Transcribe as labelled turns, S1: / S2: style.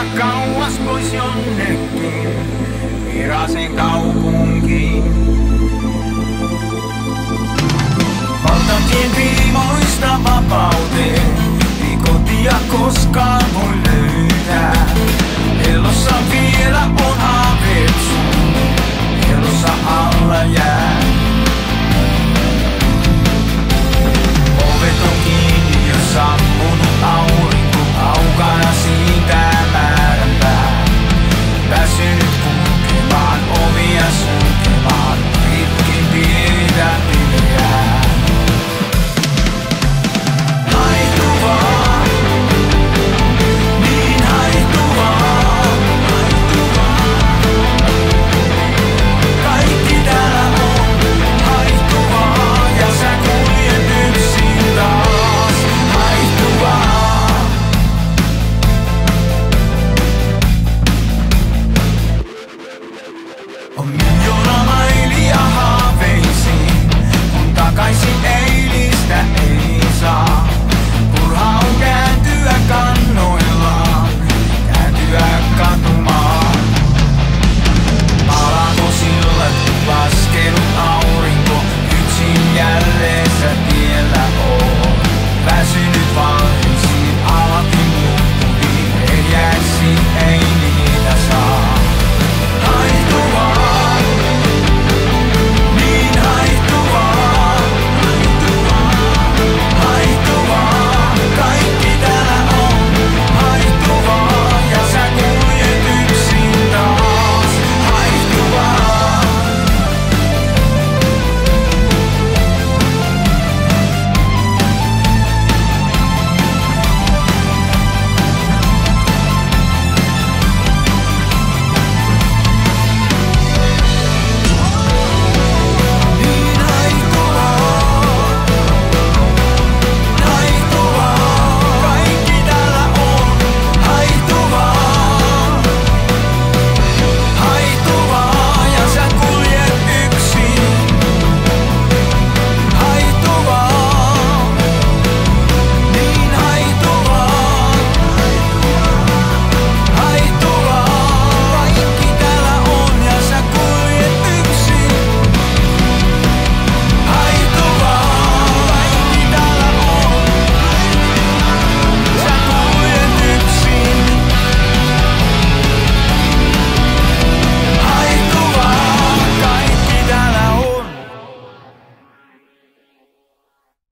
S1: Kuinka kauas pois jonnekin, virasin kaupunkiin. Valtatien viimoista vapauteen, ei kotia koskaan voi löytää. Elossa vielä on.